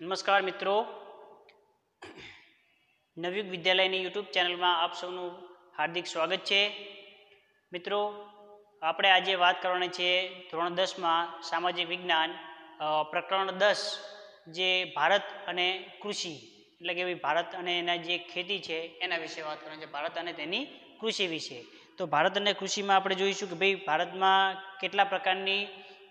નમસ્કાર મિત્રો. નવયુગ વિદ્યાલયની યુટ્યુબ ચેનલમાં આપ સૌનું હાર્દિક સ્વાગત છે. મિત્રો, આપણે આજે વાત કરવાની છે ધોરણ દસમાં સામાજિક વિજ્ઞાન પ્રકરણ દસ જે ભારત અને કૃષિ, એટલે કે ભારત અને એના જે ખેતી છે એના વિશે વાત કરવાની છે, ભારત અને તેની કૃષિ વિશે. તો ભારત અને કૃષિમાં આપણે જોઈશું કે ભાઈ ભારતમાં કેટલા પ્રકારની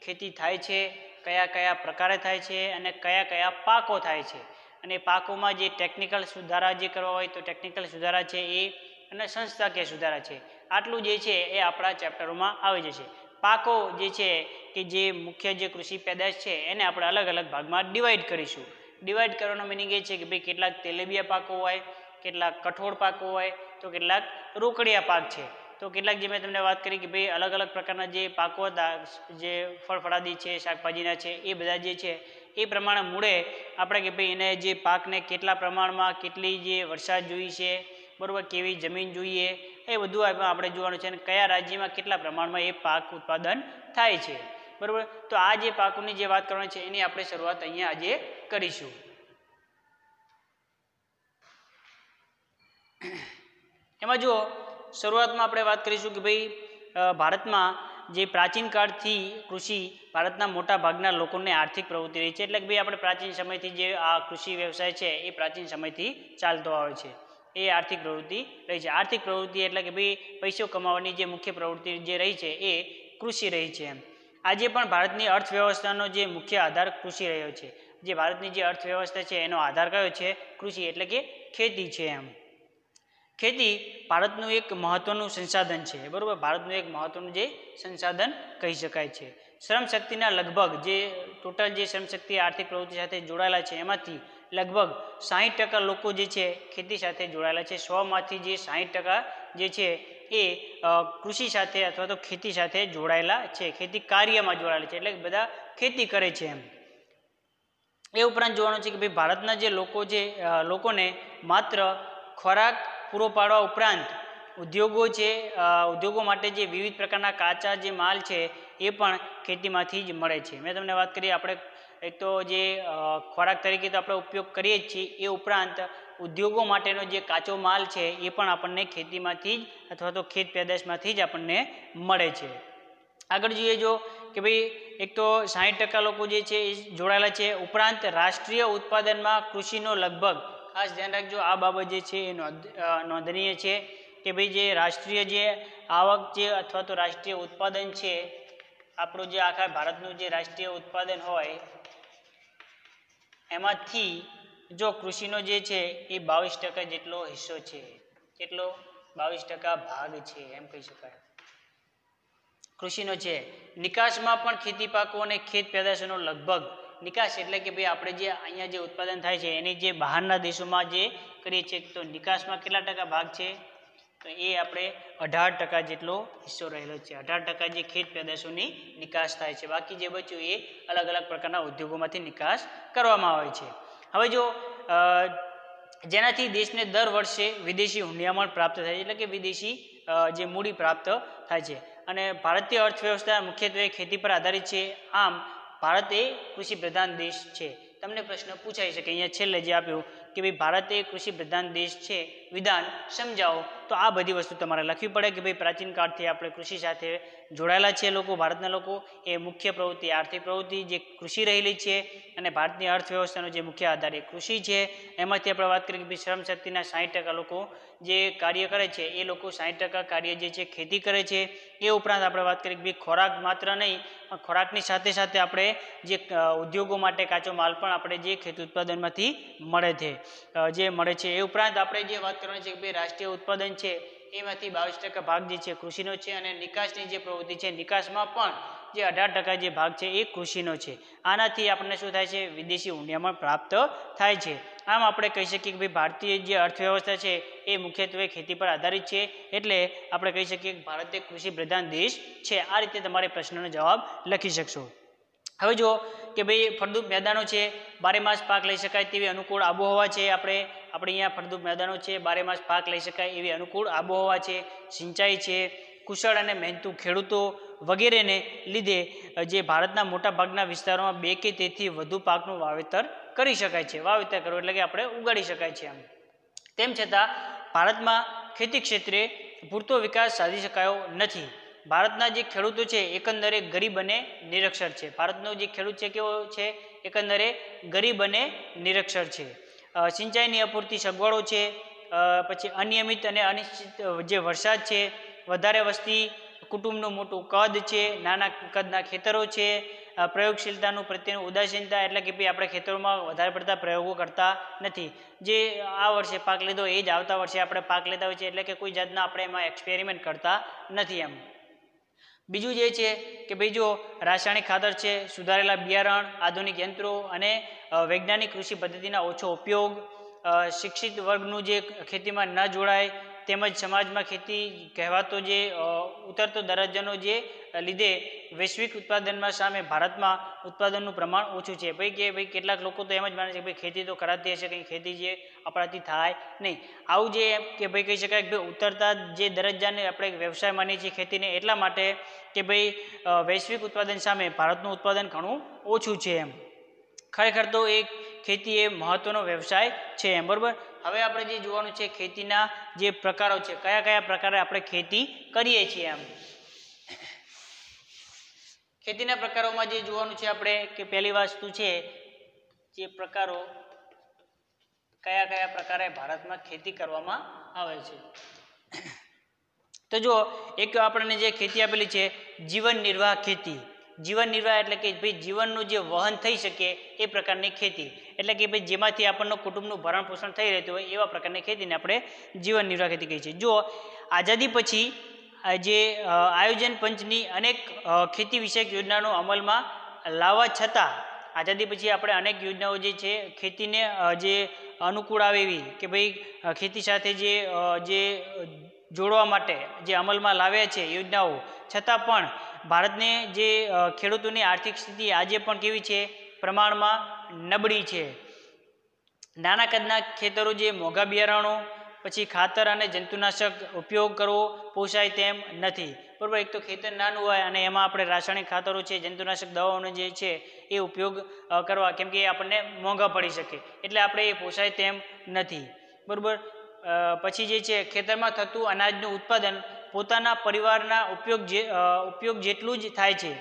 ખેતી થાય છે કયા કયા પ્રકારે થાય છે અને કયા કયા પાકો થાય છે. અને પાકોમાં જે ટેકનિકલ સુધારા જે કરવા હોય તો ટેકનિકલ સુધારા છે એ અને સંસ્થાકીય સુધારા છે. આટલું જે છે એ આપણા ચેપ્ટરોમાં આવી જશે. પાકો જે છે કે જે મુખ્ય જે કૃષિ પેદાશ છે એને આપણે અલગ અલગ ભાગમાં ડિવાઈડ કરીશું. ડિવાઈડ કરવાનો મિનિંગ એ છે કે ભાઈ કેટલાક તેલેબિયા પાકો હોય, કેટલાક કઠોળ પાકો હોય, તો કેટલાક રોકડિયા પાક છે. તો કેટલાક જે મેં તમને વાત કરી કે ભાઈ અલગ અલગ પ્રકારના જે પાકો હતા, જે ફળફળાદી છે, શાકભાજીના છે, એ બધા જે છે, એ પ્રમાણે મૂળે આપણે કે ભાઈ એને જે પાકને કેટલા પ્રમાણમાં કેટલી જે વરસાદ જોઈએ છે, બરાબર, કેવી જમીન જોઈએ, એ બધું આપણે જોવાનું છે અને કયા રાજ્યમાં કેટલા પ્રમાણમાં એ પાક ઉત્પાદન થાય છે, બરાબર? તો આ જે પાકોની જે વાત કરવાની છે એની આપણે શરૂઆત અહીંયા આજે કરીશું. એમાં જુઓ શરૂઆતમાં આપણે વાત કરીશું કે ભાઈ ભારતમાં જે પ્રાચીન કાળથી કૃષિ ભારતના મોટા ભાગના લોકોને આર્થિક પ્રવૃત્તિ રહી છે. એટલે કે ભાઈ, આપણે પ્રાચીન સમયથી જે આ કૃષિ વ્યવસાય છે, એ પ્રાચીન સમયથી ચાલતો આવે છે. એ આર્થિક પ્રવૃત્તિ રહી છે. આર્થિક પ્રવૃત્તિ એટલે કે ભાઈ, પૈસો કમાવાની જે મુખ્ય પ્રવૃત્તિ જે રહી છે, એ કૃષિ રહી છે એમ. આજે પણ ભારતની અર્થવ્યવસ્થાનો જે મુખ્ય આધાર કૃષિ રહ્યો છે. જે ભારતની જે અર્થવ્યવસ્થા છે, એનો આધાર કયો છે? કૃષિ એટલે કે ખેતી છે એમ. ખેતી ભારતનું એક મહત્વનું સંસાધન છે. બરાબર? ભારતનું એક મહત્વનું જે સંસાધન કહી શકાય છે. શ્રમ શક્તિના લગભગ જે ટોટલ જે શ્રમ શક્તિ આર્થિક પ્રવૃત્તિ સાથે જોડાયેલા છે, એમાંથી લગભગ સાહીઠ ટકા લોકો જે છે ખેતી સાથે જોડાયેલા છે. સોમાંથી જે સાહીઠ ટકા જે છે એ કૃષિ સાથે અથવા તો ખેતી સાથે જોડાયેલા છે. ખેતી કાર્યમાં જોડાયેલા છે. એટલે બધા ખેતી કરે છે એમ. એ ઉપરાંત જોવાનું છે કે ભાઈ ભારતના જે લોકો છે લોકોને માત્ર ખોરાક પૂરો પાડવા ઉપરાંત ઉદ્યોગો છે ઉદ્યોગો માટે જે વિવિધ પ્રકારના કાચા જે માલ છે, એ પણ ખેતીમાંથી જ મળે છે. મેં તમને વાત કરી, આપણે એક તો જે ખોરાક તરીકે તો આપણે ઉપયોગ કરીએ જ છીએ, એ ઉપરાંત ઉદ્યોગો માટેનો જે કાચો માલ છે, એ પણ આપણને ખેતીમાંથી જ અથવા તો ખેત પેદાશમાંથી જ આપણને મળે છે. આગળ જોઈએ જો કે ભાઈ, એક તો સાહીઠ ટકા લોકો જે છે, એ જોડાયેલા છે. ઉપરાંત રાષ્ટ્રીય ઉત્પાદનમાં કૃષિનો લગભગ ખાસ ધ્યાન રાખજો. આ બાબત જે છે એ નોંધ નોંધનીય છે કે ભાઈ જે રાષ્ટ્રીય જે આવક જે અથવા તો રાષ્ટ્રીય ઉત્પાદન છે, આપણું જે આખા ભારતનું જે રાષ્ટ્રીય ઉત્પાદન હોય, એમાંથી જો કૃષિનો જે છે એ બાવીસ ટકા જેટલો હિસ્સો છે. કેટલો? બાવીસ ટકા ભાગ છે, એમ કહી શકાય. કૃષિનો છે. નિકાસમાં પણ ખેતી પાકો અને ખેત પેદાશોનો લગભગ નિકાસ એટલે કે ભાઈ આપણે જે અહીંયા જે ઉત્પાદન થાય છે, એની જે બહારના દેશોમાં જે કરીએ છીએ, તો નિકાસમાં કેટલા ટકા ભાગ છે? તો એ આપણે અઢાર ટકા જેટલો હિસ્સો રહેલો છે. અઢાર ટકા જે ખેત પેદાશોની નિકાસ થાય છે. બાકી જે બચ્યું એ અલગ અલગ પ્રકારના ઉદ્યોગોમાંથી નિકાસ કરવામાં આવે છે. હવે જો જેનાથી દેશને દર વર્ષે વિદેશી હુંડિયામણ પ્રાપ્ત થાય છે, એટલે કે વિદેશી જે મૂડી પ્રાપ્ત થાય છે. અને ભારતીય અર્થવ્યવસ્થા મુખ્યત્વે ખેતી પર આધારિત છે. આમ ભારત એ કૃષિ પ્રધાન દેશ છે. તમને પ્રશ્ન પૂછાઈ શકે અહીંયા છેલ્લે જે આપ્યું કે ભાઈ, ભારત એ કૃષિ પ્રધાન દેશ છે વિધાન સમજાવો. તો આ બધી વસ્તુ તમારે લખવી પડે કે ભાઈ પ્રાચીન કાળથી આપણે કૃષિ સાથે જોડાયેલા છે લોકો, ભારતના લોકો. એ મુખ્ય પ્રવૃત્તિ આર્થિક પ્રવૃત્તિ જે કૃષિ રહેલી છે અને ભારતની અર્થવ્યવસ્થાનો જે મુખ્ય આધાર એ કૃષિ છે. એમાંથી આપણે વાત કરીએ કે શ્રમ શક્તિના ટકા લોકો જે કાર્ય કરે છે, એ લોકો ટકા કાર્ય જે છે ખેતી કરે છે. એ ઉપરાંત આપણે વાત કરીએ કે ભાઈ ખોરાક માત્ર નહીં, પણ ખોરાકની સાથે સાથે આપણે જે ઉદ્યોગો માટે કાચો માલ પણ આપણે જે ખેત ઉત્પાદનમાંથી મળે છે. જે મળે છે. એ ઉપરાંત આપણે જે વાત કરવાની છે કે ભાઈ રાષ્ટ્રીય ઉત્પાદન છે, એમાંથી બાવીસ ટકા ભાગ જે છે કૃષિનો છે અને નિકાસની જે પ્રવૃત્તિ છે, નિકાસમાં પણ જે અઢાર ટકા જે ભાગ છે એ કૃષિનો છે. આનાથી આપણને શું થાય છે? વિદેશી ઊંડિયામણ પ્રાપ્ત થાય છે. આમ આપણે કહી શકીએ કે ભાઈ ભારતીય જે અર્થવ્યવસ્થા છે એ મુખ્યત્વે ખેતી પર આધારિત છે. એટલે આપણે કહી શકીએ કે ભારત એક કૃષિ પ્રધાન દેશ છે. આ રીતે તમારે પ્રશ્નનો જવાબ લખી શકશો. હવે જો કે ભાઈ ફળદ્રુપ મેદાનો છે, બારે માસ પાક લઈ શકાય તેવી અનુકૂળ આબોહવા છે આપણે. આપણે અહીંયા ફળદ્રુપ મેદાનો છે, બારે માસ પાક લઈ શકાય એવી અનુકૂળ આબોહવા છે, સિંચાઈ છે, કુશળ અને મહેનતુ ખેડૂતો વગેરેને લીધે જે ભારતના મોટા ભાગના વિસ્તારોમાં બે કે તેથી વધુ પાકનું વાવેતર કરી શકાય છે. વાવેતર કરવું એટલે કે આપણે ઉગાડી શકાય છે એમ. તેમ છતાં ભારતમાં ખેતી ક્ષેત્રે પૂરતો વિકાસ સાધી શકાયો નથી. ભારતના જે ખેડૂતો છે, એકંદરે ગરીબ અને નિરક્ષર છે. ભારતનો જે ખેડૂત છે, કેવો છે? એકંદરે ગરીબ અને નિરક્ષર છે. સિંચાઈની અપૂરતી સગવડો છે પછી અનિયમિત અને અનિશ્ચિત જે વરસાદ છે, વધારે વસ્તી કુટુંબનું મોટું કદ છે, નાના કદના ખેતરો છે પ્રયોગશીલતાનું પ્રત્યેનું ઉદાસીનતા એટલે કે ભાઈ આપણે ખેતરોમાં વધારે પડતા પ્રયોગો કરતા નથી. જે આ વર્ષે પાક લીધો એ જ આવતા વર્ષે આપણે પાક લેતા હોય છે એટલે કે કોઈ જાતના આપણે એમાં એક્સપેરિમેન્ટ કરતા નથી એમ. બીજું જે છે કે ભાઈ જો રાસાયણિક ખાતર છે, સુધારેલા બિયારણ, આધુનિક યંત્રો અને વૈજ્ઞાનિક કૃષિ પદ્ધતિના ઓછો ઉપયોગ શિક્ષિત વર્ગનું જે ખેતીમાં ન જોડાય તેમજ સમાજમાં ખેતી કહેવાતો જે ઉતરતો દરજ્જાનો જે લીધે વૈશ્વિક ઉત્પાદનમાં સામે ભારતમાં ઉત્પાદનનું પ્રમાણ ઓછું છે. ભાઈ કે, ભાઈ કેટલાક લોકો તો એમ જ માને છે કે ભાઈ ખેતી તો કરાતી હશે કંઈ ખેતી જે આપણાથી થાય નહીં. આવું જે કે ભાઈ કહી શકાય કે ભાઈ ઉતરતા જે દરજ્જાને આપણે વ્યવસાય માનીએ છીએ ખેતીને એટલા માટે કે ભાઈ વૈશ્વિક ઉત્પાદન સામે ભારતનું ઉત્પાદન ઘણું ઓછું છે એમ. ખરેખર તો એક ખેતી એ મહત્ત્વનો વ્યવસાય છે એમ, બરાબર? હવે આપણે જે જોવાનું છે ખેતીના જે પ્રકારો છે, કયા કયા પ્રકારે આપણે ખેતી કરીએ છીએ એમ. ખેતીના પ્રકારોમાં જે જોવાનું છે આપણે કે પહેલી વસ્તુ છે, જે પ્રકારો કયા કયા પ્રકારે ભારતમાં ખેતી કરવામાં આવે છે. તો જો એક આપણને જે ખેતી આપેલી છે, જીવન નિર્વાહ ખેતી. જીવન નિર્વાહ એટલે કે ભાઈ જીવનનું જે વહન થઈ શકે એ પ્રકારની ખેતી. એટલે કે ભાઈ જેમાંથી આપણનું કુટુંબનું ભરણ પોષણ થઈ રહેતું હોય એવા પ્રકારની ખેતીને આપણે જીવન નિર્વાહ ખેતી કહીએ છીએ. જો આઝાદી પછી જે આયોજન પંચની અનેક ખેતી વિષયક યોજનાનો અમલમાં લાવવા છતાં આઝાદી પછી આપણે અનેક યોજનાઓ જે છે, ખેતીને જે અનુકૂળ આવે એવી કે ભાઈ ખેતી સાથે જે જે જોડવા માટે જે અમલમાં લાવ્યા છે યોજનાઓ, છતાં પણ ભારતને જે ખેડૂતોની આર્થિક સ્થિતિ આજે પણ કેવી છે? પ્રમાણમાં નબળી છે. નાના કદના ખેતરો જે મોંઘા બિયારણો, પછી ખાતર અને જંતુનાશક ઉપયોગ કરવો પોસાય તેમ નથી. બરાબર, એક તો ખેતર નાનું હોય અને એમાં આપણે રાસાયણિક ખાતરો છે, જંતુનાશક દવાઓનો જે છે, એ ઉપયોગ કરવા કેમ કે એ આપણને મોંઘા પડી શકે. એટલે આપણે એ પોસાય તેમ નથી. બરાબર પછી જે છે, ખેતરમાં થતું અનાજનું ઉત્પાદન પોતાના પરિવારના ઉપયોગ જે ઉપયોગ જેટલું જ થાય છે.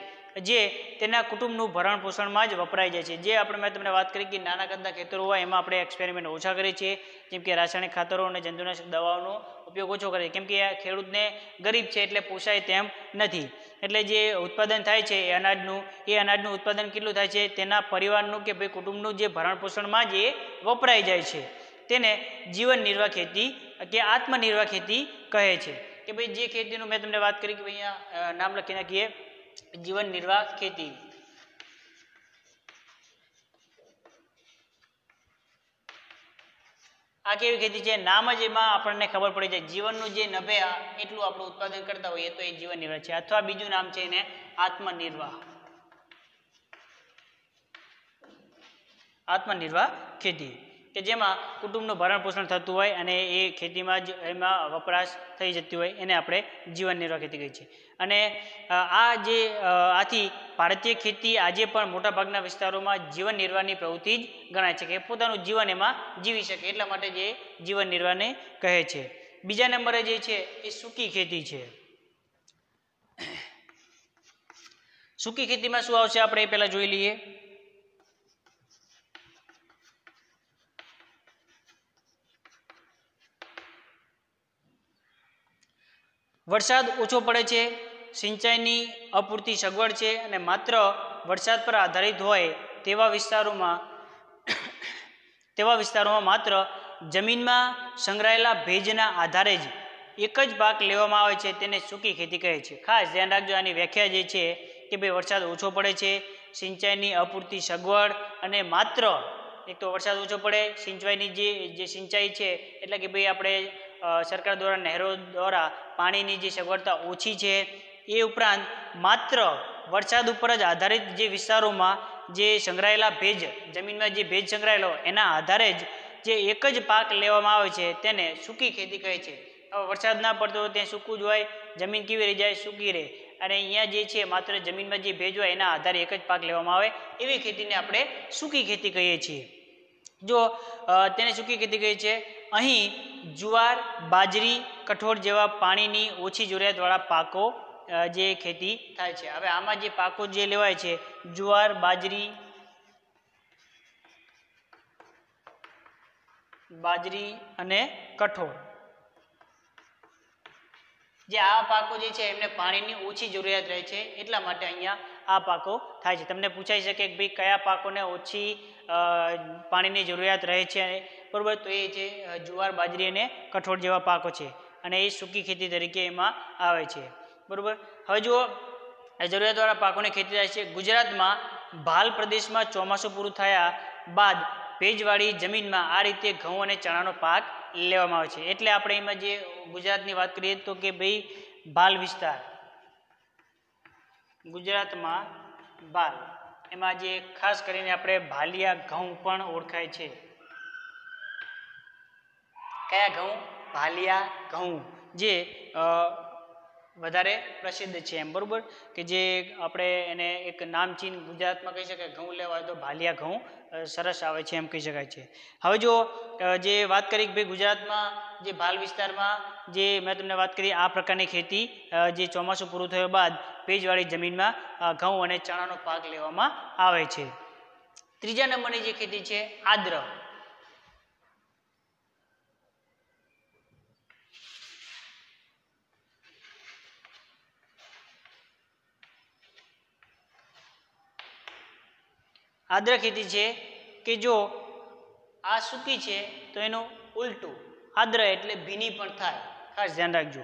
જે તેના કુટુંબનું ભરણ પોષણમાં જ વપરાઈ જાય છે. જે આપણે મેં તમને વાત કરી કે નાના કદના ખેતરો હોય, એમાં આપણે એક્સપેરિમેન્ટ ઓછા કરીએ છીએ. જેમ કે રાસાયણિક ખાતરો અને જંતુનાશક દવાઓનો ઉપયોગ ઓછો કરીએ. કેમ કે ખેડૂતને ગરીબ છે એટલે પોસાય તેમ નથી. એટલે જે ઉત્પાદન થાય છે એ અનાજનું એ અનાજનું ઉત્પાદન કેટલું થાય છે? તેના પરિવારનું કે ભાઈ કુટુંબનું જે ભરણ પોષણમાં જ એ વપરાઈ જાય છે, તેને જીવન નિર્વાહ ખેતી કે આત્મનિર્વાહ ખેતી કહે છે. કે ભાઈ જે ખેતીનું મેં તમને વાત કરી કે ભાઈ અહીંયા નામ લખી નાખીએ. જીવન નિર્વાહ ખેતી. આ કેવી ખેતી છે? નામ જ એમાં આપણને ખબર પડી જાય. જીવનનું જે નભે એટલું આપણું ઉત્પાદન કરતા હોઈએ તો એ જીવન નિર્વાહ છે. અથવા બીજું નામ છે એને આત્મનિર્વાહ. આત્મનિર્વાહ ખેતી. કે જેમાં કુટુંબનું ભરણ પોષણ થતું હોય અને એ ખેતીમાં જ એમાં વપરાશ થઈ જતી હોય એને આપણે જીવન નિર્વાહ ખેતી કહીએ છીએ. અને આ જે આથી ભારતીય ખેતી આજે પણ મોટાભાગના વિસ્તારોમાં જીવન નિર્વાહની પ્રવૃત્તિ જ ગણાય છે કે પોતાનું જીવન એમાં જીવી શકે એટલા માટે જે જીવન નિર્વાહને કહે છે. બીજા નંબરે જે છે એ સૂકી ખેતી છે. સૂકી ખેતીમાં શું આવશે આપણે એ પહેલાં જોઈ લઈએ. વરસાદ ઓછો પડે છે, સિંચાઈની અપૂરતી સગવડ છે અને માત્ર વરસાદ પર આધારિત હોય તેવા વિસ્તારોમાં તેવા વિસ્તારોમાં માત્ર જમીનમાં સંગ્રહાયેલા ભેજના આધારે જ એક જ પાક લેવામાં આવે છે તેને સૂકી ખેતી કહે છે. ખાસ ધ્યાન રાખજો, આની વ્યાખ્યા જે છે કે ભાઈ વરસાદ ઓછો પડે છે, સિંચાઈની અપૂરતી સગવડ અને માત્ર એક તો વરસાદ ઓછો પડે, સિંચાઈની જે જે સિંચાઈ છે, એટલે કે ભાઈ આપણે સરકાર દ્વારા, નહેરો દ્વારા પાણીની જે સગવડતા ઓછી છે, એ ઉપરાંત માત્ર વરસાદ ઉપર જ આધારિત જે વિસ્તારોમાં જે સંગ્રહાયેલા ભેજ, જમીનમાં જે ભેજ સંગ્રહાયેલો એના આધારે જ જે એક જ પાક લેવામાં આવે છે, તેને સૂકી ખેતી કહે છે. હવે વરસાદ ના પડતો ત્યાં સૂકું જ હોય, જમીન કેવી રહી જાય, સૂકી રહે. અને અહીંયા જે છે, માત્ર જમીનમાં જે ભેજ હોય, એના આધારે એક જ પાક લેવામાં આવે, એવી ખેતીને આપણે સૂકી ખેતી કહીએ છીએ. જો તેને સૂકી ખેતી કહીએ છીએ, અહીં જુવાર, બાજરી, કઠોળ જેવા પાણીની ઓછી જરૂરિયાતવાળા પાકો જે ખેતી થાય છે. હવે આમાં જે પાકો જે લેવાય છે, જુવાર, બાજરી બાજરી અને કઠોળ. જે આ પાકો જે છે, એમને પાણીની ઓછી જરૂરિયાત રહે છે. એટલા માટે અહીંયા આ પાકો થાય છે. તમને પૂછાઈ શકે કે ભાઈ કયા પાકોને ઓછી પાણીની જરૂરિયાત રહે છે? બરાબર, તો એ છે જુવાર, બાજરી અને કઠોળ જેવા પાકો છે અને એ સૂકી ખેતી તરીકે એમાં આવે છે. બરાબર? હવે જુઓ જરૂરિયાતવાળા પાકોની ખેતી થાય છે. ગુજરાતમાં ભાલ પ્રદેશમાં ચોમાસું પૂરું થયા બાદ ભેજવાળી જમીનમાં આ રીતે ઘઉં અને ચણાનો પાક લેવામાં આવે છે. એટલે આપણે એમાં જે ગુજરાતની વાત કરીએ તો કે ભાઈ ભાલ વિસ્તાર. ગુજરાતમાં ભાલ એમાં જે ખાસ કરીને આપણે ભાલિયા ઘઉં પણ ઓળખાય છે. કયા ઘઉં? ભાલિયા ઘઉં. જે વધારે પ્રસિદ્ધ છે એમ, બરોબર? કે જે આપણે એને એક નામચીન ગુજરાતમાં કહી શકાય, ઘઉં લેવા તો ભાલિયા ઘઉં સરસ આવે છે એમ કહી શકાય છે. હવે જો જે વાત કરી કે ભાઈ ગુજરાતમાં જે ભાલ વિસ્તારમાં જે મેં તમને વાત કરી આ પ્રકારની ખેતી જે ચોમાસું પૂરું થયા બાદ ભેજવાળી જમીનમાં ઘઉં અને ચણાનો પાક લેવામાં આવે છે. ત્રીજા નંબરની જે ખેતી છે, આદ્ર. આદ્ર ખેતી છે કે જો આ સૂકી છે તો એનું ઉલટું આદ્ર એટલે ભીની પણ થાય. ખાસ ધ્યાન રાખજો.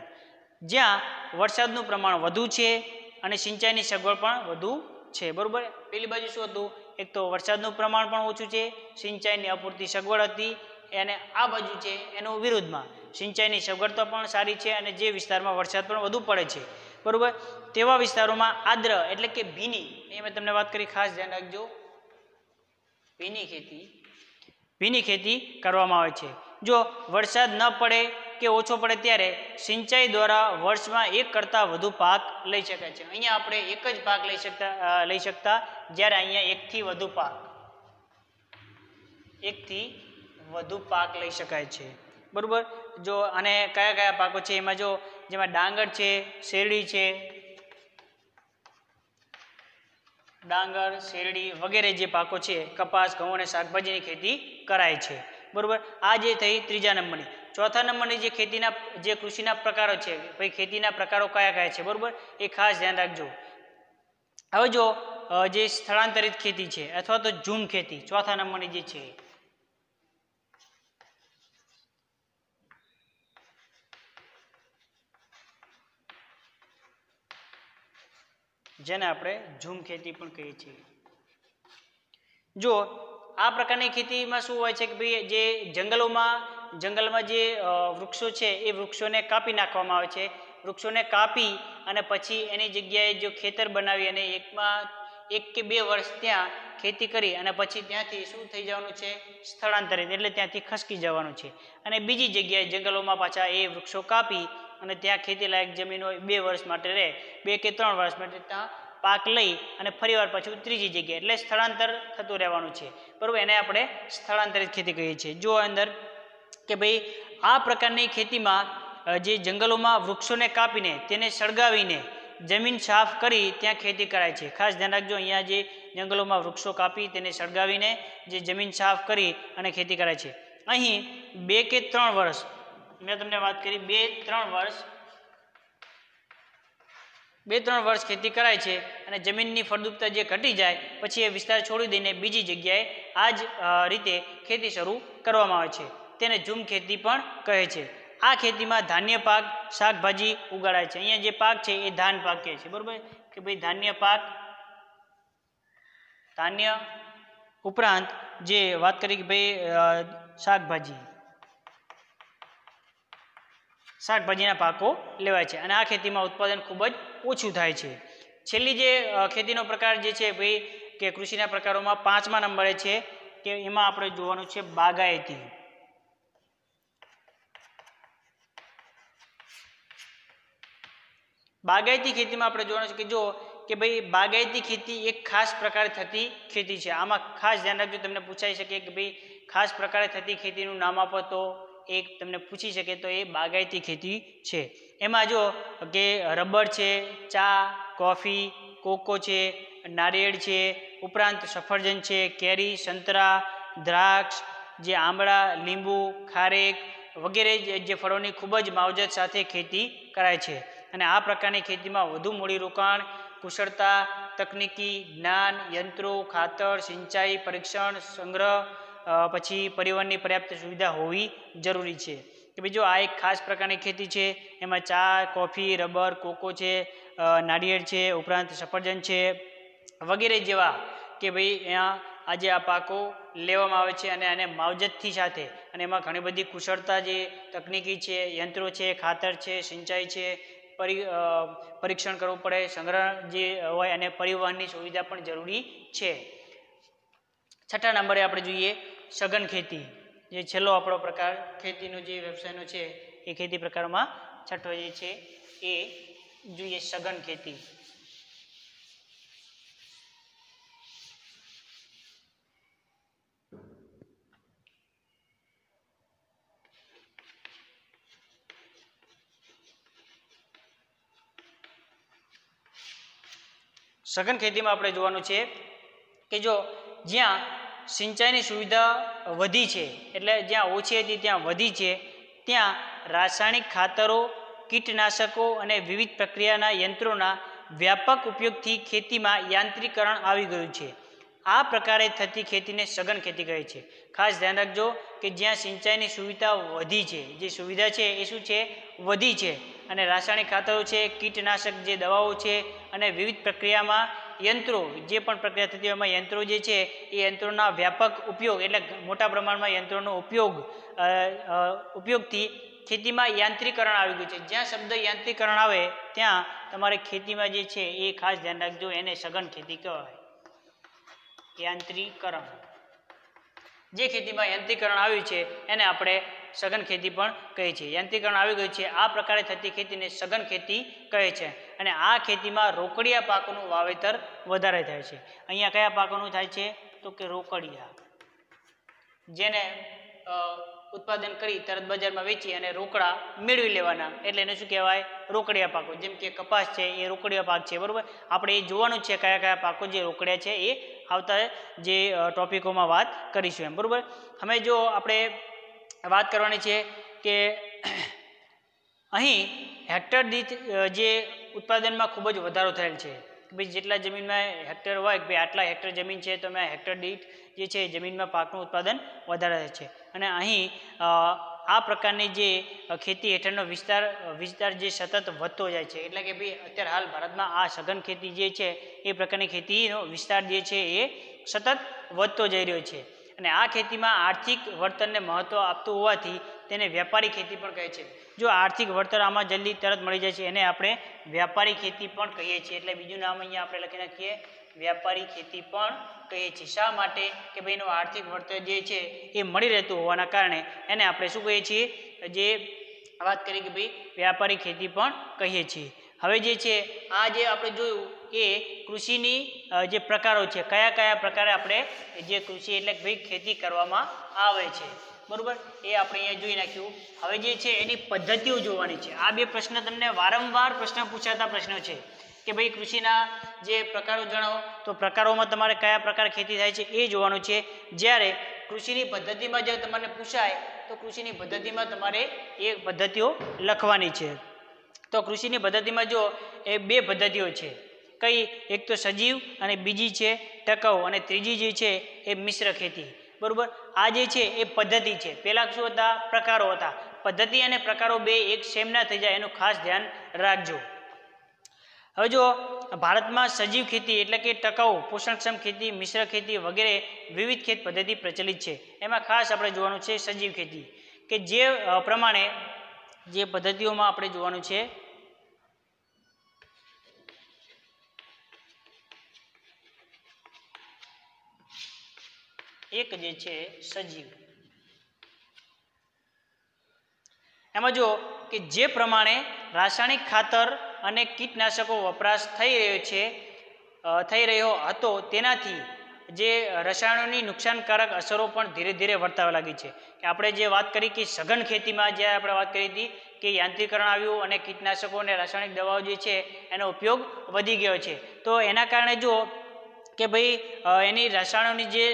જ્યાં વરસાદનું પ્રમાણ વધુ છે અને સિંચાઈની સગવડ પણ વધુ છે. બરાબર? પેલી બાજુ શું હતું? એક તો વરસાદનું પ્રમાણ પણ ઓછું છે, સિંચાઈની અપૂરતી સગવડ હતી, અને આ બાજુ છે એનો વિરુદ્ધમાં. સિંચાઈની સગવડતા પણ સારી છે અને જે વિસ્તારમાં વરસાદ પણ વધુ પડે છે. બરાબર? તેવા વિસ્તારોમાં આદ્ર એટલે કે ભીની. એ મેં તમને વાત કરી, ખાસ ધ્યાન રાખજો. ભીની ખેતી? ભીની ખેતી કરવામાં આવે છે. જો વરસાદ ન પડે કે ઓછો પડે ત્યારે સિંચાઈ દ્વારા વર્ષમાં એક કરતાં વધુ પાક લઈ શકાય છે. અહીંયા આપણે એક જ પાક લઈ શકતા લઈ શકતા જ્યારે અહીંયા એકથી વધુ પાક. એકથી વધુ પાક લઈ શકાય છે. બરાબર? જો, અને કયા કયા પાકો છે? એમાં જો, જેમાં ડાંગર છે, શેરડી છે ડાંગર, શેરડી વગેરે જે પાકો છે, કપાસ, ઘઉં અને શાકભાજીની ખેતી કરાય છે. બરાબર? આ જે થઈ ત્રીજા નંબરની. ચોથા નંબરની જે ખેતીના, જે કૃષિના પ્રકારો છે, ભાઈ ખેતીના પ્રકારો કયા કયા છે? બરાબર? એ ખાસ ધ્યાન રાખજો. હવે જો જે સ્થળાંતરિત ખેતી છે, અથવા તો ઝૂમ ખેતી, ચોથા નંબરની જે છે જેને આપણે ઝૂમ ખેતી પણ કહીએ છીએ. જો આ પ્રકારની ખેતીમાં શું હોય છે કે ભાઈ જે જંગલોમાં, જંગલમાં જે વૃક્ષો છે એ વૃક્ષોને કાપી નાખવામાં આવે છે. વૃક્ષોને કાપી અને પછી એની જગ્યાએ જો ખેતર બનાવી અને એકમાં એક કે બે વર્ષ ત્યાં ખેતી કરી અને પછી ત્યાંથી શું થઈ જવાનું છે? સ્થળાંતરિત, એટલે ત્યાંથી ખસકી જવાનું છે. અને બીજી જગ્યાએ જંગલોમાં પાછા એ વૃક્ષો કાપી અને ત્યાં ખેતી લાયક જમીન હોય બે વર્ષ માટે રહે. બે કે ત્રણ વર્ષ માટે ત્યાં પાક લઈ અને ફરીવાર પાછું ત્રીજી જગ્યાએ એટલે સ્થળાંતર થતું રહેવાનું છે. બરાબર? એને આપણે સ્થળાંતરિત ખેતી કહીએ છીએ. જો અંદર કે ભાઈ આ પ્રકારની ખેતીમાં જે જંગલોમાં વૃક્ષોને કાપીને, તેને સળગાવીને જમીન સાફ કરી ત્યાં ખેતી કરાય છે. ખાસ ધ્યાન રાખજો, અહીંયા જે જંગલોમાં વૃક્ષો કાપી, તેને સળગાવીને જે જમીન સાફ કરી અને ખેતી કરાય છે. અહીં બે કે ત્રણ વર્ષ મેં તમને વાત કરી, બે, ત્રણ વર્ષ. બે, ત્રણ વર્ષ ખેતી કરાય છે અને જમીનની ફળદ્રુપતા જે ઘટી જાય, પછી એ વિસ્તાર છોડી દઈને બીજી જગ્યાએ આ જ રીતે ખેતી શરૂ કરવામાં આવે છે. તેને ઝૂમ ખેતી પણ કહે છે. આ ખેતીમાં ધાન્ય પાક, શાકભાજી ઉગાડાય છે. અહીંયા જે પાક છે એ ધાન પાક કહે છે. બરોબર? કે ભાઈ ધાન્ય પાક, ધાન્ય ઉપરાંત જે વાત કરી કે ભાઈ શાકભાજી. શાકભાજીના પાકો લેવાય છે અને આ ખેતીમાં ઉત્પાદન ખૂબ જ ઓછું થાય છે. છેલ્લી જે ખેતીનો પ્રકાર જે છે ભાઈ, કે કૃષિના પ્રકારોમાં પાંચમા નંબરે છે કે એમાં આપણે જોવાનું છે બાગાયતી. બાગાયતી ખેતીમાં આપણે જોવાનું છે કે જો, કે ભાઈ બાગાયતી ખેતી એક ખાસ પ્રકારે થતી ખેતી છે. આમાં ખાસ ધ્યાન રાખજો, તમને પૂછાઈ શકે કે ભાઈ ખાસ પ્રકારે થતી ખેતીનું નામ આપો તો એક તમને પૂછી શકે તો એ બાગાયતી ખેતી છે. એમાં જો કે રબર છે, ચા, કોફી, કોકો છે, નારિયેળ છે, ઉપરાંત સફરજન છે, કેરી, સંતરા, દ્રાક્ષ, જે આંબળા લીંબુ, ખારેક વગેરે જે ફળોની ખૂબ જ માવજત સાથે ખેતી કરાય છે. અને આ પ્રકારની ખેતીમાં વધુ મૂડીરોકાણ, કુશળતા, તકનિકી, જ્ઞાન, યંત્રો, ખાતર, સિંચાઈ, પરીક્ષણ, સંગ્રહ પછી પરિવહનની પર્યાપ્ત સુવિધા હોવી જરૂરી છે. કે બીજો આ એક ખાસ પ્રકારની ખેતી છે, એમાં ચા, કોફી, રબર, કોકો છે નાળિયેર છે, ઉપરાંત સફરજન છે, વગેરે જેવા કે ભાઈ અહીંયા આજે આ પાકો લેવામાં આવે છે અને આને માવજતથી સાથે અને એમાં ઘણી બધી કુશળતા જે તકનિકી છે, યંત્રો છે, ખાતર છે, સિંચાઈ છે, પરી પરીક્ષણ કરવું પડે, સંગ્રહ જે હોય અને પરિવહનની સુવિધા પણ જરૂરી છે. છઠ્ઠા નંબરે આપણે જોઈએ સઘન ખેતી. જે છેલ્લો આપણો પ્રકાર, ખેતીનો જે વ્યવસાયનો છે, એ ખેતી પ્રકારમાં છઠ્ઠો જે છે, એ જોઈએ સઘન ખેતી. સઘન ખેતીમાં આપણે જોવાનું છે કે જો જ્યાં સિંચાઈની સુવિધા વધી છે. એટલે જ્યાં ઓછી હતી, ત્યાં વધી છે. ત્યાં રાસાયણિક ખાતરો, કીટનાશકો અને વિવિધ પ્રક્રિયાના યંત્રોના વ્યાપક ઉપયોગથી ખેતીમાં યાંત્રીકરણ આવી ગયું છે. આ પ્રકારે થતી ખેતીને સઘન ખેતી કહે છે. ખાસ ધ્યાન રાખજો કે જ્યાં સિંચાઈની સુવિધા વધી છે, જે સુવિધા છે એ શું છે? વધી છે. અને રાસાયણિક ખાતરો છે, કીટનાશક જે દવાઓ છે અને વિવિધ પ્રક્રિયામાં યંત્રો, જે પણ પ્રક્રિયા થતી હોય એમાં યંત્રો જે છે, એ યંત્રોના વ્યાપક ઉપયોગ એટલે મોટા પ્રમાણમાં યંત્રોનો ઉપયોગ ઉપયોગથી ખેતીમાં યાંત્રિકરણ આવી ગયું છે. જ્યાં શબ્દ યાંત્રીકરણ આવે, ત્યાં તમારે ખેતીમાં જે છે, એ ખાસ ધ્યાન રાખજો, એને સઘન ખેતી કહેવાય. યાંત્રિકરણ. જે ખેતીમાં યંત્રીકરણ આવ્યું છે, એને આપણે સઘન ખેતી પણ કહે છે. યંત્રીકરણ આવી ગયું છે. આ પ્રકારે થતી ખેતીને સઘન ખેતી કહે છે અને આ ખેતીમાં રોકડિયા પાકોનું વાવેતર વધારે થાય છે. અહીંયા કયા પાકોનું થાય છે? તો કે રોકડિયા. જેને ઉત્પાદન કરી તરત બજારમાં વેચી અને રોકડા મેળવી લેવાના. એટલે એને શું કહેવાય? રોકડિયા પાકો. જેમ કે કપાસ છે, એ રોકડિયા પાક છે. બરાબર? આપણે એ જોવાનું છે કયા કયા પાકો જે રોકડિયા છે એ આવતા જે ટોપિકોમાં વાત કરીશું એમ. બરાબર? હવે જો આપણે વાત કરવાની છે કે અહીં હેક્ટર દીઠ જે ઉત્પાદનમાં ખૂબ જ વધારો થયેલ છે. ભાઈ જેટલા જમીનમાં હેક્ટર હોય કે ભાઈ આટલા હેક્ટર જમીન છે, તો મેં હેક્ટર દીઠ જે છે જમીનમાં પાકનું ઉત્પાદન વધારે છે. અને અહીં આ પ્રકારની જે ખેતી હેઠળનો વિસ્તાર વિસ્તાર જે સતત વધતો જાય છે. એટલે કે ભાઈ અત્યારે હાલ ભારતમાં આ સઘન ખેતી જે છે, એ પ્રકારની ખેતીનો વિસ્તાર જે છે એ સતત વધતો જઈ રહ્યો છે. અને આ ખેતીમાં આર્થિક વળતરને મહત્ત્વ આપતું હોવાથી તેને વ્યાપારી ખેતી પણ કહે છે. જો આર્થિક વળતર આમાં જલ્દી તરત મળી જાય છે, એને આપણે વ્યાપારી ખેતી પણ કહીએ છીએ. એટલે બીજું નામ અહીંયા આપણે લખી નાખીએ. વ્યાપારી ખેતી પણ કહીએ છીએ. શા માટે? કે ભાઈ એનું આર્થિક વળતર જે છે એ મળી રહેતું હોવાના કારણે એને આપણે શું કહીએ છીએ? જે વાત કરી કે ભાઈ વ્યાપારી ખેતી પણ કહીએ છીએ. હવે જે છે, આ જે આપણે જોયું એ કૃષિની જે પ્રકારો છે, કયા કયા પ્રકારે આપણે જે કૃષિ એટલે ભાઈ ખેતી કરવામાં આવે છે. બરાબર? એ આપણે અહીંયા જોઈ નાખ્યું. હવે જે છે, એની પદ્ધતિઓ જોવાની છે. આ બે પ્રશ્ન તમને વારંવાર પ્રશ્ન પૂછાતા પ્રશ્નો છે કે ભાઈ કૃષિના જે પ્રકારો જણાવો, તો પ્રકારોમાં તમારે કયા પ્રકાર ખેતી થાય છે એ જોવાનું છે. જ્યારે કૃષિની પદ્ધતિમાં જો તમને પૂછાય, તો કૃષિની પદ્ધતિમાં તમારે એ પદ્ધતિઓ લખવાની છે. તો કૃષિની પદ્ધતિમાં જો એ બે પદ્ધતિઓ છે. કઈ? એક તો સજીવ અને બીજી છે ટકાઉ અને ત્રીજી જે છે એ મિશ્ર ખેતી. બરાબર? આ જે છે એ પદ્ધતિ છે. પહેલાં શું હતા? પ્રકારો હતા. પદ્ધતિ અને પ્રકારો બે એક સેમ ના થઈ જાય. એનું ખાસ ધ્યાન રાખજો. હવે જો ભારતમાં સજીવ ખેતી એટલે કે ટકાઉ, પોષણક્ષમ ખેતી, મિશ્ર ખેતી વગેરે વિવિધ ખેત પદ્ધતિ પ્રચલિત છે. એમાં ખાસ આપણે જોવાનું છે સજીવ ખેતી. કે જે પ્રમાણે જે પદ્ધતિઓમાં આપણે જોવાનું છે એક જે છે સજીવ. એમાં જો કે જે પ્રમાણે રાસાયણિક ખાતર અને કીટનાશકો વપરાશ થઈ રહ્યો છે થઈ રહ્યો હતો, તેનાથી જે રસાયણોની નુકસાનકારક અસરો પણ ધીરે ધીરે વર્તાવા લાગી છે. કે આપણે જે વાત કરી કે સઘન ખેતીમાં જે આપણે વાત કરી હતી કે યાંત્રિકરણ આવ્યું અને કીટનાશકો અને રાસાયણિક દવાઓ જે છે, એનો ઉપયોગ વધી ગયો છે. તો એના કારણે જો કે ભાઈ એની રસાયણોની જે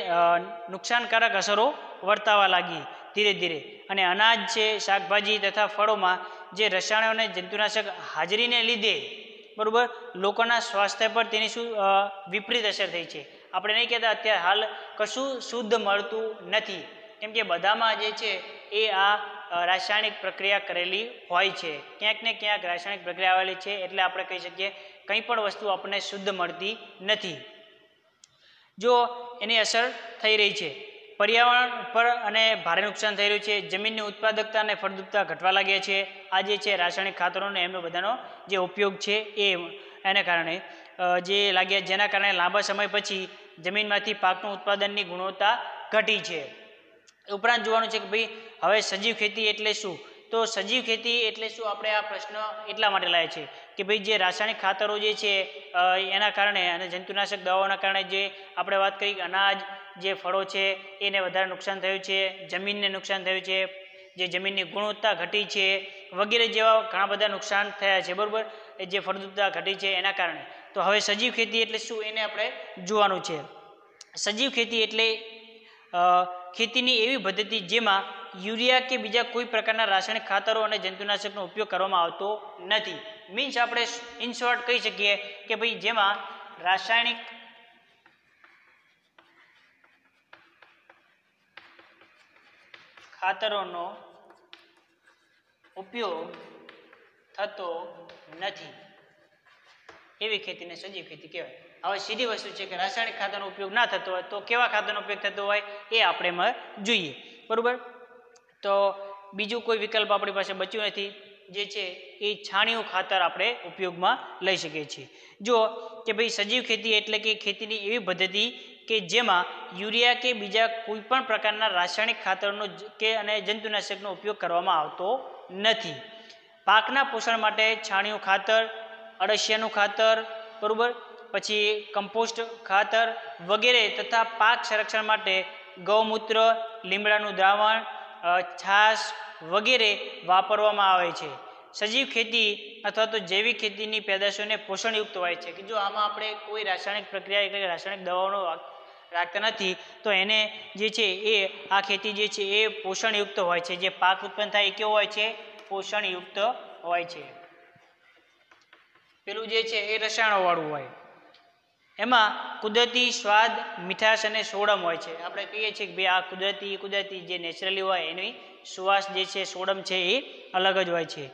નુકસાનકારક અસરો વર્તાવા લાગી ધીરે ધીરે. અને અનાજ છે, શાકભાજી તથા ફળોમાં જે રસાયણો અને જંતુનાશક હાજરીને લીધે, બરાબર, લોકોના સ્વાસ્થ્ય પર તેની શું વિપરીત અસર થઈ છે. આપણે નહીં કહેતા અત્યારે હાલ કશું શુદ્ધ મળતું નથી. કેમ કે બધામાં જે છે, એ આ રાસાયણિક પ્રક્રિયા કરેલી હોય છે. ક્યાંક ને ક્યાંક રાસાયણિક પ્રક્રિયા આવેલી છે, એટલે આપણે કહી શકીએ, કંઈ પણ વસ્તુ આપણને શુદ્ધ મળતી નથી. જો એની અસર થઈ રહી છે. પર્યાવરણ પર અને ભારે નુકસાન થઈ રહ્યું છે. જમીનની ઉત્પાદકતા અને ફળદ્રુપતા ઘટવા લાગ્યા છે. આ જે છે, રાસાયણિક ખાતરોનો એમનો બધાનો જે ઉપયોગ છે એ એને કારણે જે લાગ્યા જેના કારણે લાંબા સમય પછી જમીનમાંથી પાકનું ઉત્પાદનની ગુણવત્તા ઘટી છે. ઉપરાંત જોવાનું છે કે ભાઈ, હવે સજીવ ખેતી એટલે શું? તો સજીવ ખેતી એટલે શું? આપણે આ પ્રશ્ન એટલા માટે લાવે છે કે ભાઈ જે રાસાયણિક ખાતરો જે છે એના કારણે અને જંતુનાશક દવાઓના કારણે જે આપણે વાત કરી અનાજ જે ફળો છે, એને વધારે નુકસાન થયું છે, જમીનને નુકસાન થયું છે, જે જમીનની ગુણવત્તા ઘટી છે વગેરે જેવા ઘણા બધા નુકસાન થયા છે, બરાબર? જે ફળદ્રુપતા ઘટી છે એના કારણે. તો હવે સજીવ ખેતી એટલે શું? એને આપણે જોવાનું છે. સજીવ ખેતી એટલે ખેતીની એવી પદ્ધતિ જેમાં યુરિયા કે બીજા કોઈ પ્રકારના રાસાયણિક ખાતરો અને જંતુનાશકનો ઉપયોગ કરવામાં આવતો નથી. મીન્સ આપણે ઇન શોર્ટ કહી શકીએ કે ભાઈ જેમાં રાસાયણિક ખાતરોનો ઉપયોગ થતો નથી. એવી ખેતીને સજીવ ખેતી કહેવાય. હવે સીધી વસ્તુ છે કે રાસાયણિક ખાતરનો ઉપયોગ ના થતો હોય તો કેવા ખાતરનો ઉપયોગ થતો હોય એ આપણે જોઈએ. બરાબર? તો બીજું કોઈ વિકલ્પ આપણી પાસે બચ્યું નથી, જે છે એ છાણિયું ખાતર આપણે ઉપયોગમાં લઈ શકીએ છીએ. જો કે ભાઈ સજીવ ખેતી એટલે કે ખેતીની એવી પદ્ધતિ કે જેમાં યુરિયા કે બીજા કોઈ પણ પ્રકારના રાસાયણિક ખાતરનો કે અને જંતુનાશકનો ઉપયોગ કરવામાં આવતો નથી. પાકના પોષણ માટે છાણિયું ખાતર, અળસિયાનું ખાતર, બરાબર? પછી કમ્પોસ્ટ ખાતર વગેરે તથા પાક સંરક્ષણ માટે ગૌમૂત્ર, લીમડાનું દ્રાવણ છાશ વગેરે વાપરવામાં આવે છે. સજીવ ખેતી અથવા તો જૈવિક ખેતીની પેદાશોને પોષણયુક્ત હોય છે. કે જો આમાં આપણે કોઈ રાસાયણિક પ્રક્રિયા એટલે રાસાયણિક દવાઓનો રાખતા નથી, તો એને જે છે એ, આ ખેતી જે છે એ પોષણયુક્ત હોય છે. જે પાક ઉત્પન્ન થાય એ કેવો હોય છે? પોષણયુક્ત હોય છે. પેલું જે છે એ રસાયણોવાળું હોય. એમાં કુદરતી સ્વાદ, મીઠાશ અને સોડમ હોય છે. આપણે કહીએ છીએ કે ભાઈ આ કુદરતી કુદરતી જે નેચરલી હોય એની સુવાસ જે છે, સોડમ છે એ અલગ જ હોય છે.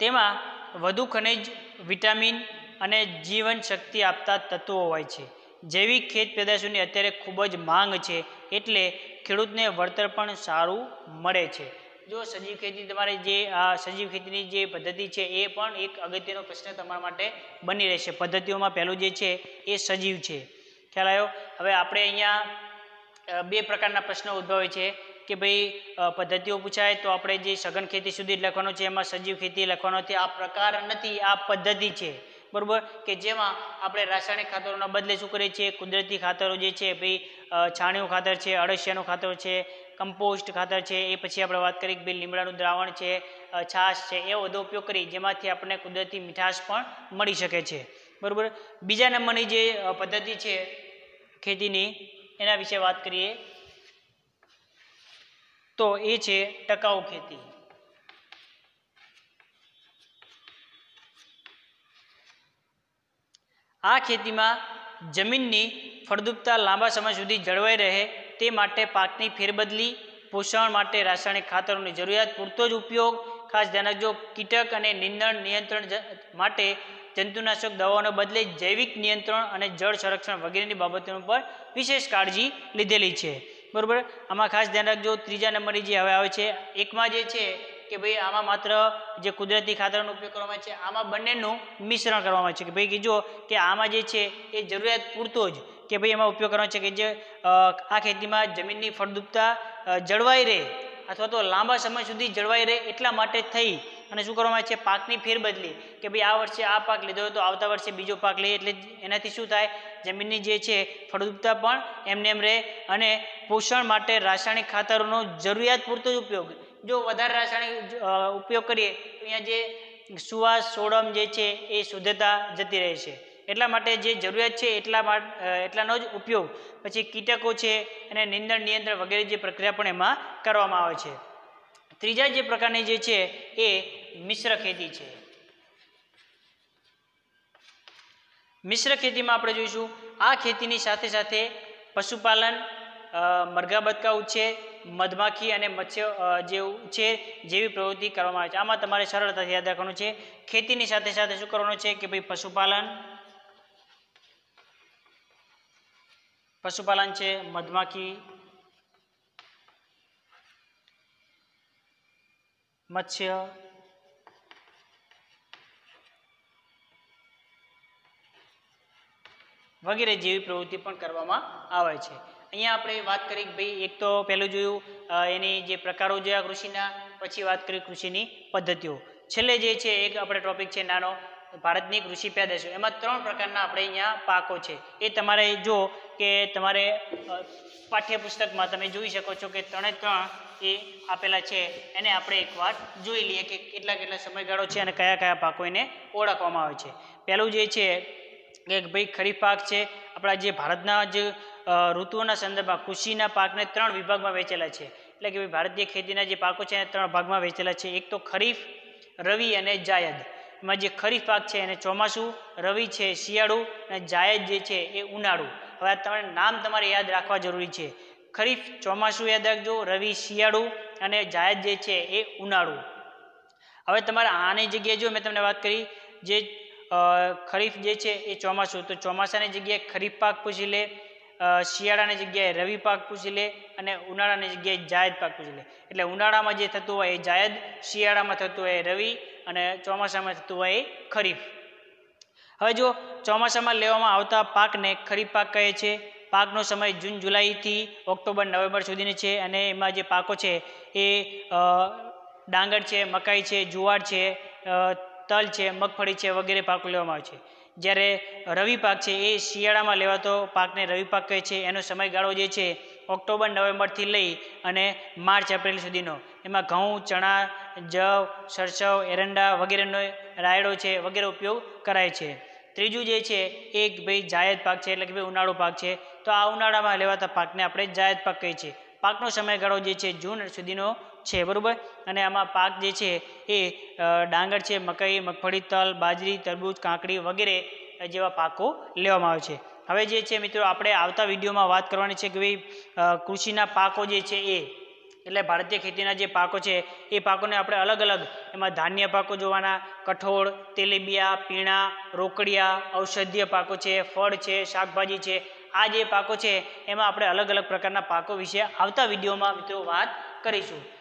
તેમાં વધુ ખનિજ, વિટામિન અને જીવન શક્તિ આપતા તત્વો હોય છે. જૈવિક ખેત પેદાશોની અત્યારે ખૂબ જ માંગ છે, એટલે ખેડૂતને વળતર પણ સારું મળે છે. જો સજીવ ખેતી તમારે જે સજીવ ખેતીની જે પદ્ધતિ છે, એ પણ એક અગત્યનો પ્રશ્ન તમારા માટે બની રહેશે. પદ્ધતિઓમાં પહેલું જે છે, એ સજીવ છે. ખ્યાલ આવ્યો? હવે આપણે અહીંયા બે પ્રકારના પ્રશ્નો ઉદ્ભવે છે કે ભાઈ પદ્ધતિઓ પૂછાય તો આપણે જે સઘન ખેતી સુધી લખવાનું છે, એમાં સજીવ ખેતી લખવાનો છે. આ પ્રકાર નથી, આ પદ્ધતિ છે. બરોબર? કે જેમાં આપણે રાસાયણિક ખાતરોના બદલે શું કરીએ છીએ? કુદરતી ખાતરો જે છે, ભાઈ છાણિયું ખાતર છે, અળસિયાનું ખાતર છે કમ્પોસ્ટ ખાતર છે, એ પછી આપણે વાત કરી ભાઈ લીમડાનું દ્રાવણ છે છાશ છે, એવો બધો ઉપયોગ કરી જેમાંથી આપણને કુદરતી મીઠાશ પણ મળી શકે છે. બરાબર? બીજા નંબરની જે પદ્ધતિ છે ખેતીની, એના વિશે વાત કરીએ. તો એ છે ટકાઉ ખેતી. આ ખેતીમાં જમીનની ફળદ્રુપતા લાંબા સમય સુધી જળવાઈ રહે તે માટે પાકની ફેરબદલી, પોષણ માટે રાસાયણિક ખાતરોની જરૂરિયાત પૂરતો જ ઉપયોગ, ખાસ ધ્યાન રાખજો, કીટક અને નિંદણ નિયંત્રણ માટે જંતુનાશક દવાઓને બદલે જૈવિક નિયંત્રણ અને જળ સંરક્ષણ વગેરેની બાબતો પર વિશેષ કાળજી લીધેલી છે. બરોબર? આમાં ખાસ ધ્યાન રાખજો, ત્રીજા નંબરની જે હવે આવે છે, એકમાં જે છે કે ભાઈ આમાં માત્ર જે કુદરતી ખાતરનો ઉપયોગ કરવામાં છે, આમાં બંનેનું મિશ્રણ કરવામાં છે. કે ભાઈ કીજો કે આમાં જે છે એ જરૂરિયાત પૂરતો જ કે ભાઈ એમાં ઉપયોગ કરવાનો છે કે જે આ ખેતીમાં જમીનની ફળદ્રુપતા જળવાઈ રહે અથવા તો લાંબા સમય સુધી જળવાઈ રહે એટલા માટે થઈ. અને શું કરવામાં આવે છે? પાકની ફેરબદલી. કે ભાઈ આ વર્ષે આ પાક લીધો તો આવતા વર્ષે બીજો પાક લઈએ એટલે એનાથી શું થાય? જમીનની જે છે ફળદ્રુપતા પણ એમને એમ રહે. અને પોષણ માટે રાસાયણિક ખાતરોનો જરૂરિયાત પૂરતો જ ઉપયોગ. જો વધારે રાસાયણિક ઉપયોગ કરીએ તો અહીંયા જે સુવાસ, સોડમ જે છે એ શુદ્ધતા જતી રહે છે. એટલા માટે જે જરૂરિયાત છે એટલા એટલાનો જ ઉપયોગ. પછી કીટકો છે અને નિંદણ નિયંત્રણ વગેરે જે પ્રક્રિયા પણ એમાં કરવામાં આવે છે. ત્રીજા જે પ્રકારની જે છે એ મિશ્ર ખેતી છે. મિશ્ર ખેતીમાં આપણે જોઈશું, આ ખેતીની સાથે સાથે પશુપાલન મરઘા બતકા ઉછેર મધમાખી અને મત્સ્ય જે ઉછેર જેવી પ્રવૃત્તિ કરવામાં આવે છે. આમાં તમારે સરળતાથી યાદ રાખવાનું છે. ખેતીની સાથે સાથે શું કરવાનું છે કે ભાઈ પશુપાલન પશુપાલન છે, મધમાખી, મત્સ્ય, વગેરે જેવી પ્રવૃત્તિ પણ કરવામાં આવે છે. અહીંયા આપણે વાત કરી ભાઈ, એક તો પહેલું જોયું એની જે પ્રકારો જોયા કૃષિના, પછી વાત કરી કૃષિની પદ્ધતિઓ. છેલ્લે જે છે, એક આપણે ટોપિક છે નાનો, ભારતની કૃષિ પેદાશો. એમાં ત્રણ પ્રકારના આપણે અહીંયા પાકો છે. એ તમારે જો કે તમારે પાઠ્યપુસ્તકમાં તમે જોઈ શકો છો કે ત્રણે ત્રણ એ આપેલા છે. એને આપણે એકવાર જોઈ લઈએ કે કેટલા કેટલા સમયગાળો છે અને કયા કયા પાકો એને ઓળખવામાં આવે છે. પહેલું જે છે કે ભાઈ ખરીફ પાક છે. આપણા જે ભારતના જે ઋતુઓના સંદર્ભમાં કૃષિના પાકને ત્રણ વિભાગમાં વહેંચેલા છે. એટલે કે ભાઈ ભારતીય ખેતીના જે પાકો છે એને ત્રણ ભાગમાં વહેંચેલા છે. એક તો ખરીફ, રવિ અને જાયદ. એમાં જે ખરીફ પાક છે એને ચોમાસું, રવિ છે શિયાળુ અને જાયદ જે છે એ ઉનાળુ. હવે તમારે નામ તમારે યાદ રાખવા જરૂરી છે. ખરીફ ચોમાસું યાદ રાખજો, રવિ શિયાળુ અને જાયદ જે છે એ ઉનાળુ. હવે તમારે આની જગ્યાએ જો મેં તમને વાત કરી જે ખરીફ જે છે એ ચોમાસું, તો ચોમાસાની જગ્યાએ ખરીફ પાક પૂછી લે શિયાળાની જગ્યાએ રવિ પાક પૂછી લે અને ઉનાળાની જગ્યાએ જાયદ પાક પૂછી લે. એટલે ઉનાળામાં જે થતું હોય એ જાયદ, શિયાળામાં થતું હોય રવિ અને ચોમાસામાં થતું હોય એ ખરીફ. હવે જો ચોમાસામાં લેવામાં આવતા પાકને ખરીફ પાક કહે છે. પાકનો સમય જૂન, જુલાઈથી ઓક્ટોબર, નવેમ્બર સુધીની છે અને એમાં જે પાકો છે એ ડાંગર છે, મકાઈ છે, જુવાર છે તલ છે, મગફળી છે વગેરે પાકો લેવામાં આવે છે. જ્યારે રવિ પાક છે એ શિયાળામાં લેવાતો પાકને રવિ પાક કહે છે. એનો સમયગાળો જે છે ઓક્ટોબર, નવેમ્બરથી લઈ અને માર્ચ, એપ્રિલ સુધીનો. એમાં ઘઉં, ચણા, જવ, સરસવ, એરંડા વગેરેનો રાયડો છે વગેરે ઉપયોગ કરાય છે. ત્રીજું જે છે એક ભાઈ જાયદ પાક છે, એટલે કે ભાઈ ઉનાળો પાક છે. તો આ ઉનાળામાં લેવાતા પાકને આપણે જાયદ પાક કહીએ છીએ. પાકનો સમયગાળો જે છે, જૂન સુધીનો છે, બરાબર? અને આમાં પાક જે છે, એ ડાંગર છે, મકાઈ, મગફળી, તલ, બાજરી, તરબૂચ, કાંકડી વગેરે જેવા પાકો લેવામાં આવે છે. હવે જે છે મિત્રો, આપણે આવતા વિડીયોમાં વાત કરવાની છે કે ભાઈ કૃષિના પાકો જે છે, એ એટલે ભારતીય ખેતીના જે પાકો છે, એ પાકોને આપણે અલગ અલગ એમાં ધાન્ય પાકો જોવાના, કઠોળ, તેલીબિયા, પીણા, રોકડિયા, ઔષધીય પાકો છે, ફળ છે, શાકભાજી છે, આ જે પાકો છે, એમાં આપણે અલગ અલગ પ્રકારના પાકો વિશે આવતા વિડીયોમાં મિત્રો વાત કરીશું.